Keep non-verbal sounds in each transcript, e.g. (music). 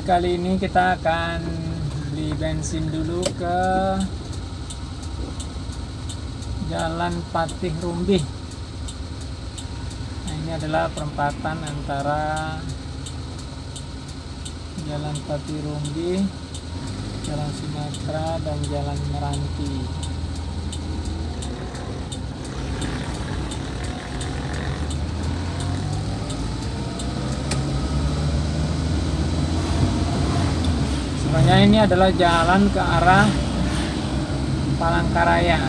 Nah, kali ini kita akan beli bensin dulu ke Jalan Patih Rumbih. Nah, ini adalah perempatan antara Jalan Patih Rumbih, Jalan Sumatera, dan Jalan Meranti. Sebenarnya ini adalah jalan ke arah Palangkaraya.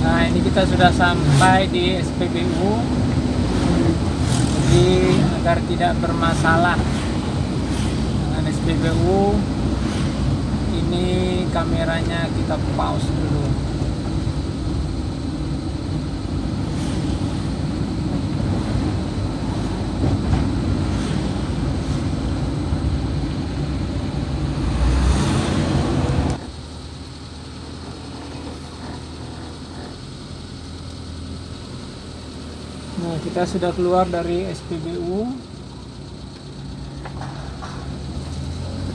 Nah, ini kita sudah sampai di SPBU. Jadi agar tidak bermasalah dengan SPBU, ini kameranya kita pause dulu. Nah, kita sudah keluar dari SPBU.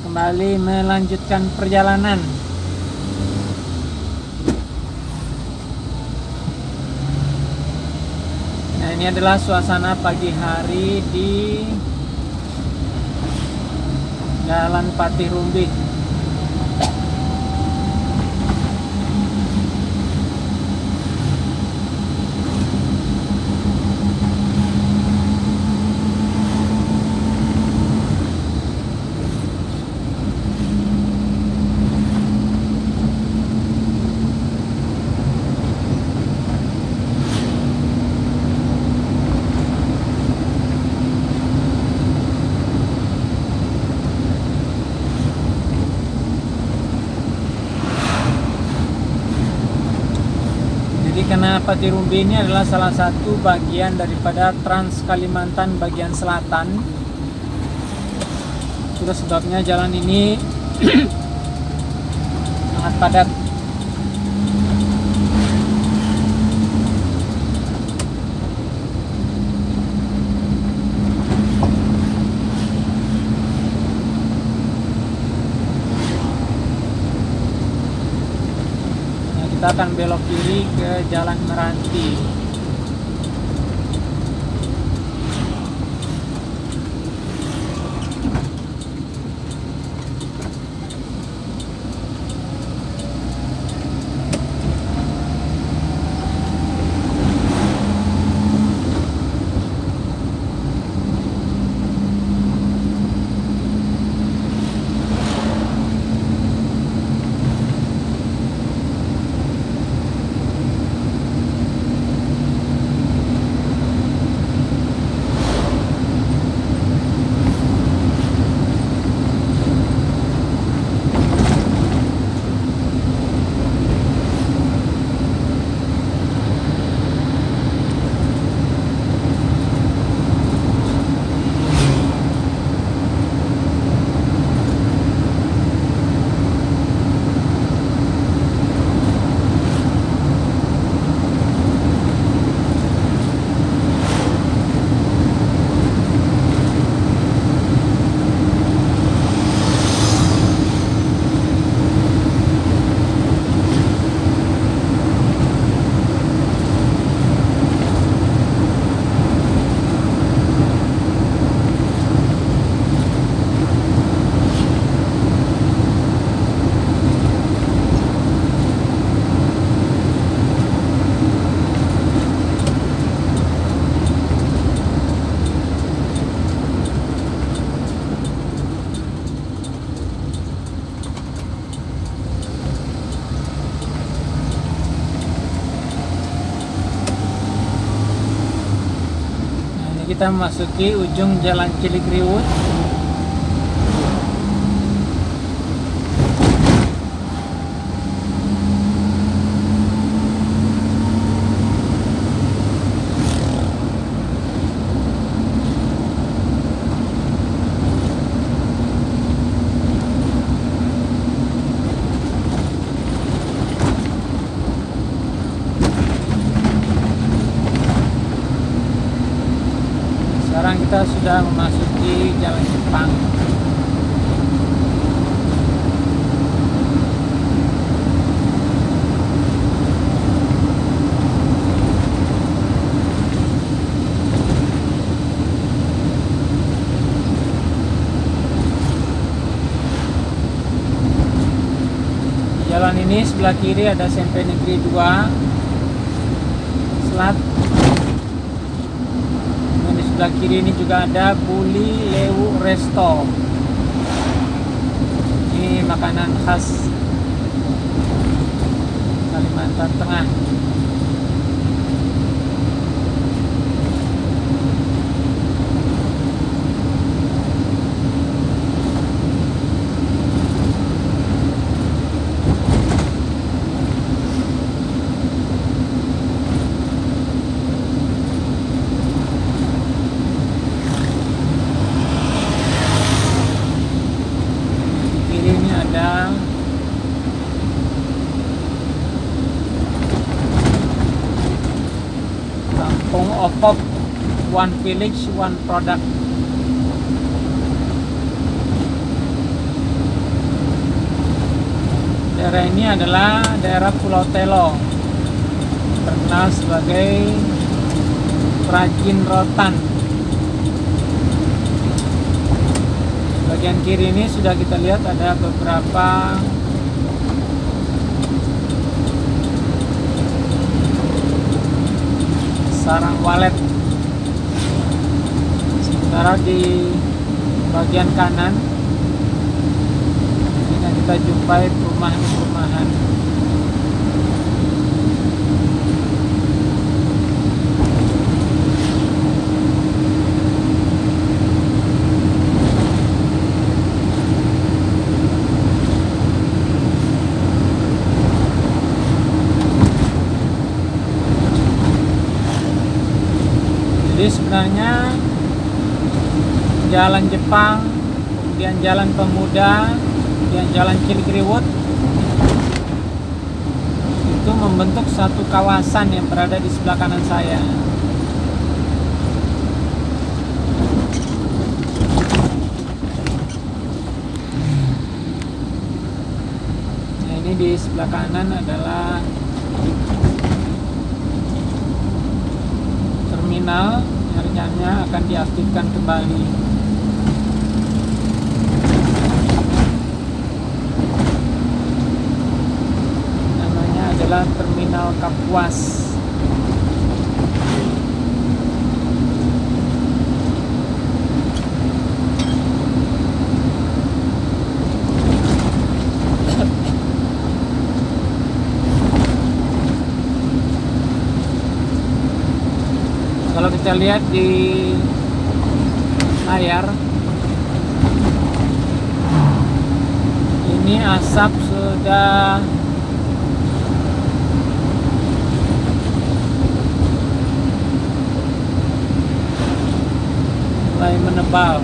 Kembali melanjutkan perjalanan. Nah, ini adalah suasana pagi hari di Jalan Patih Rumbih. Jadi karena Pati Rumbi ini adalah salah satu bagian daripada Trans Kalimantan bagian selatan. Itulah sebabnya jalan ini (clears throat) sangat padat. Nah, kita akan belok kiri ke Jalan Meranti. Kita memasuki ujung Jalan Cilikriwut. Sekarang kita sudah memasuki Jalan Jepang. Di Jalan ini sebelah kiri ada SMP Negeri 2 Selat dan di sebelah kiri ini juga ada Buli Lewu Resto. Ini makanan khas Kalimantan Tengah. Di kiri ini ada Kampung Opop One Village One Product. Daerah ini adalah daerah Pulau Telo terkenal sebagai perajin rotan. Bagian kiri ini sudah kita lihat ada beberapa sarang walet. Sementara di bagian kanan ini kita jumpai perumahan-perumahan Jadi sebenarnya Jalan Jepang, kemudian Jalan Pemuda, kemudian Jalan Cilikriwut itu membentuk satu kawasan yang berada di sebelah kanan saya. Nah, ini di sebelah kanan adalah terminal yang rencananya akan diaktifkan kembali. Namanya adalah Terminal Kapuas. Kalau kita lihat di layar ini asap sudah mulai menebal.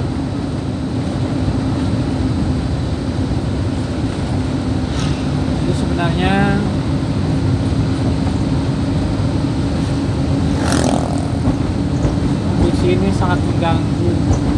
Jadi sebenarnya kondisi ini sangat mengganggu.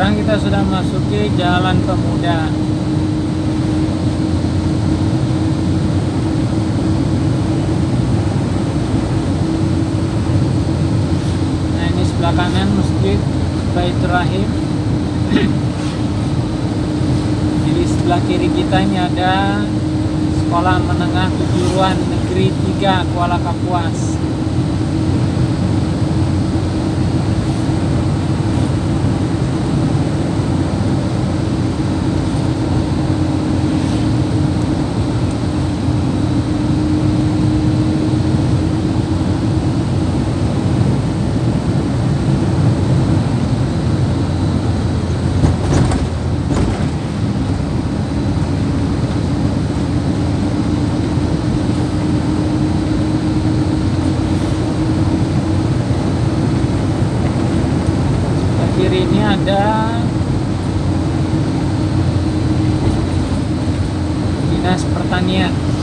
Kita sudah masuki Jalan Pemuda. Nah ini sebelah kanan Masjid Baitur Rahim. (clears throat) Jadi sebelah kiri kita ini ada Sekolah Menengah Kejuruan Negeri 3 Kuala Kapuas. Sebelah kiri ini ada Dinas Pertanian.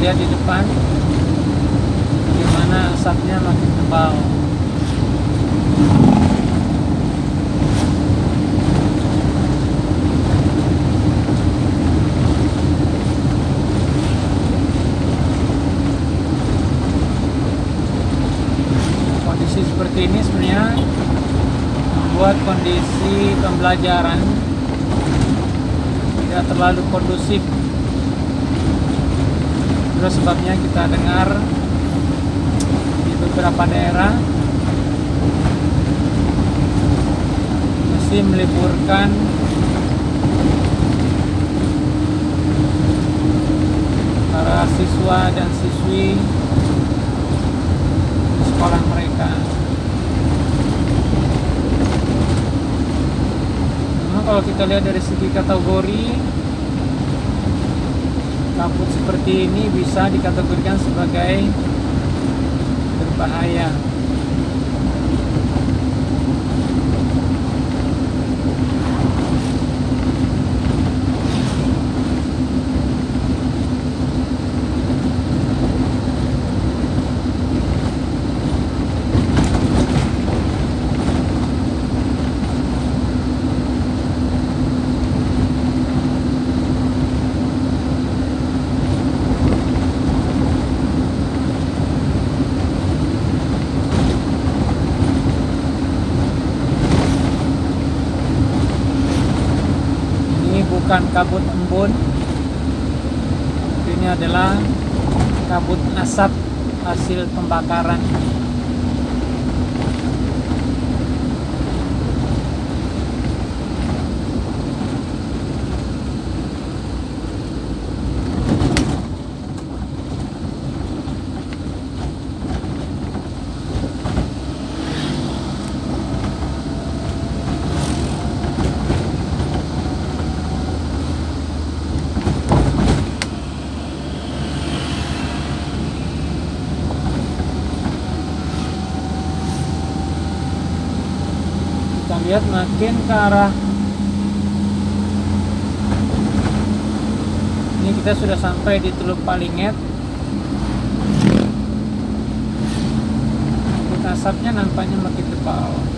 Lihat di depan gimana asapnya makin tebal. Kondisi seperti ini sebenarnya membuat kondisi pembelajaran tidak terlalu kondusif. Terus sebabnya kita dengar di beberapa daerah masih meliburkan para siswa dan siswi di sekolah mereka. Memang kalau kita lihat dari segi kategori kabut seperti ini bisa dikategorikan sebagai berbahaya. Ini bukan kabut embun. Ini adalah kabut asap hasil lihat makin ke arah. Ini kita sudah sampai di Teluk Palinget. Asapnya nampaknya makin tebal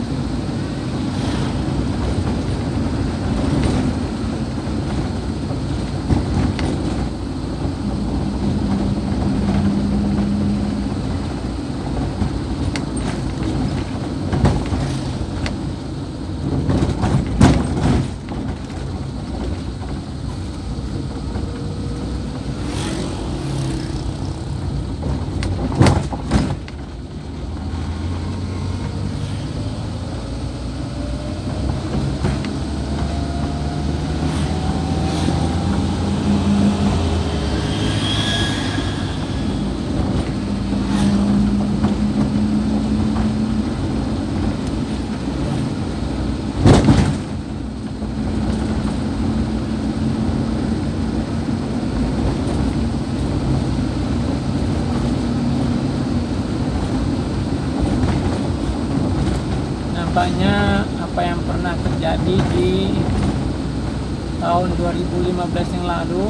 nampaknya apa yang pernah terjadi di tahun 2015 yang lalu.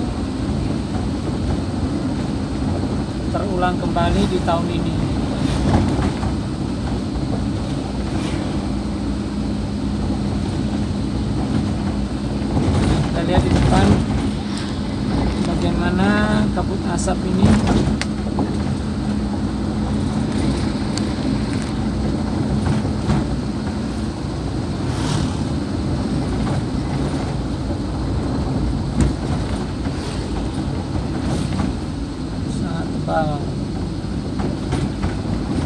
Terulang kembali di tahun ini kita lihat di depan bagaimana kabut asap ini sangat tebal.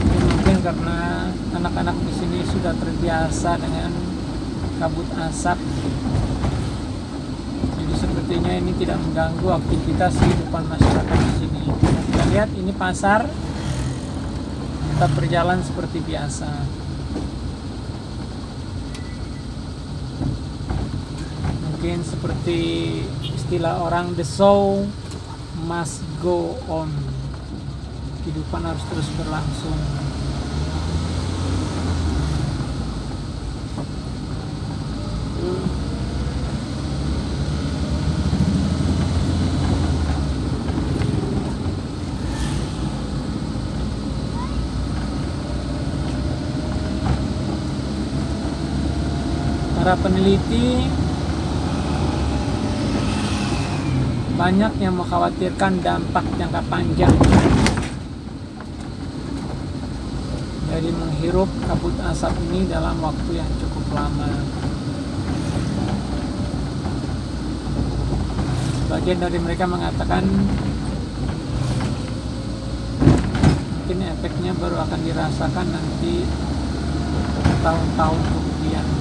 Ini mungkin karena anak-anak di sini terbiasa dengan kabut asap. Jadi sepertinya ini tidak mengganggu aktivitas kehidupan masyarakat di sini. Kita lihat ini pasar tetap berjalan seperti biasa. Mungkin seperti istilah orang the show must go on. Kehidupan harus terus berlangsung. Para peneliti banyak yang mengkhawatirkan dampak jangka panjang dari menghirup kabut asap ini dalam waktu yang cukup lama. Sebagian dari mereka mengatakan mungkin efeknya baru akan dirasakan nanti tahun-tahun kemudian.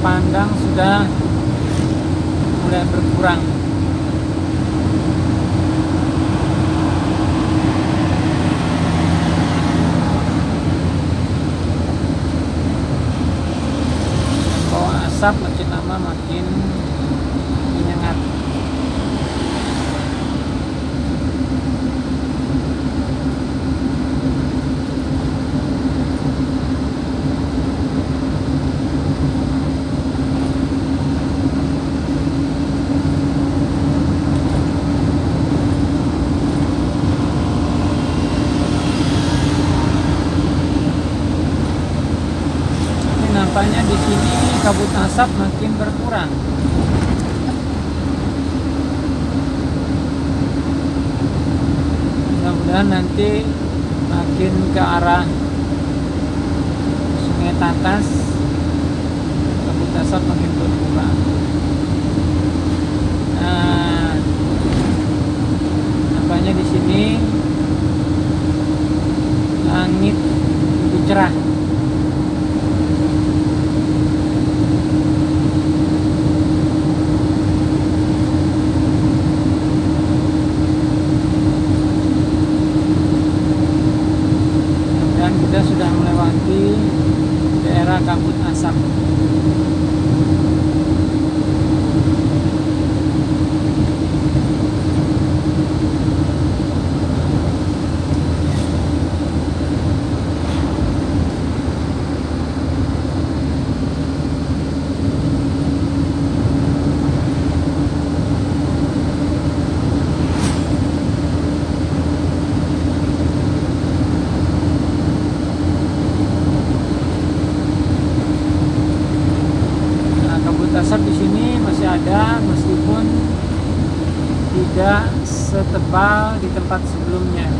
pandang sudah mulai berkurang. Asap Kabut asap makin berkurang. Nah, di sini langit lebih cerah. dan kita sudah melewati daerah kabut asap. Asap di sini masih ada meskipun tidak setebal di tempat sebelumnya.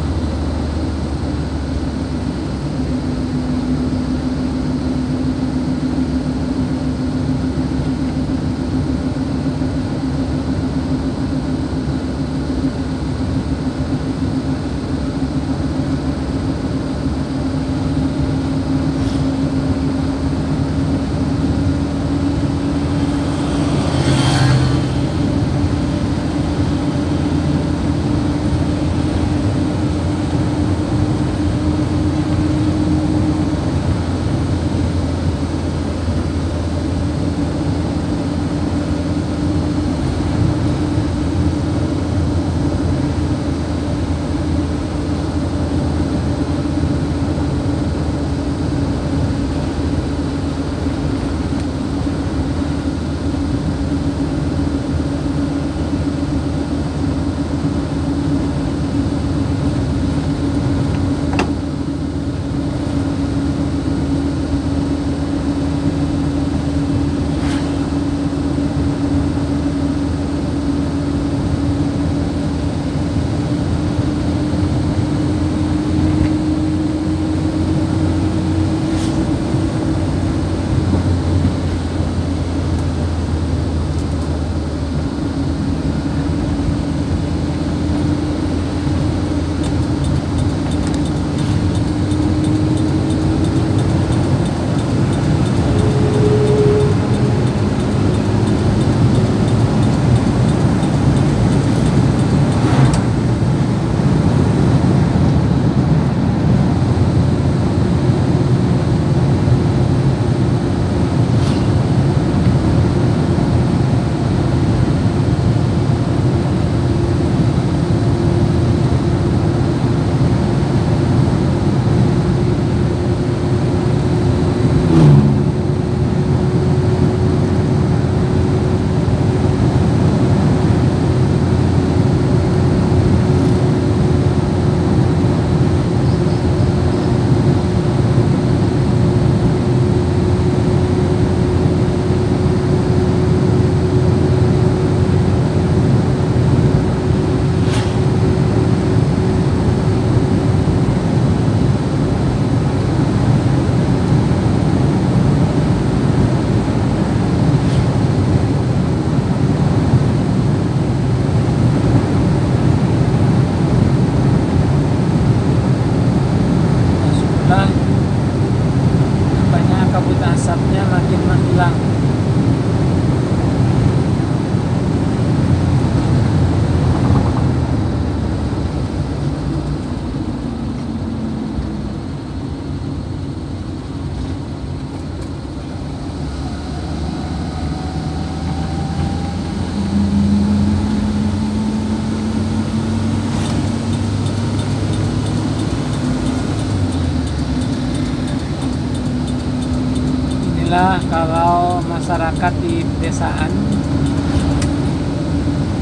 Masyarakat di pedesaan.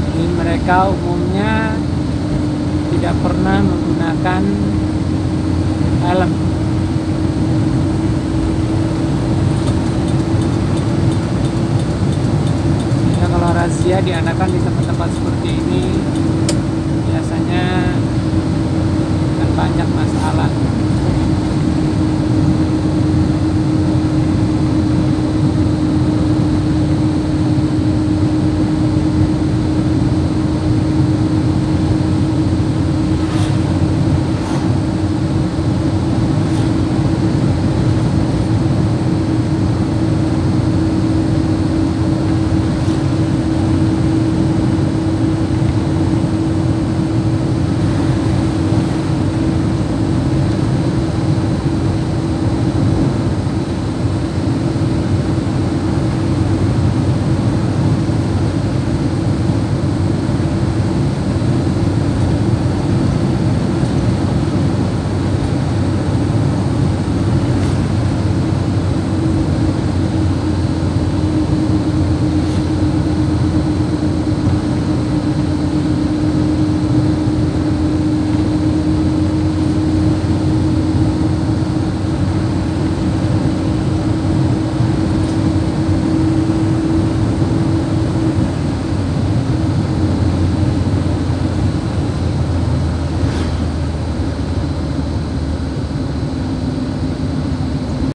Jadi mereka umumnya tidak pernah menggunakan helm. Sehingga kalau razia diadakan di tempat-tempat seperti ini biasanya akan banyak masalah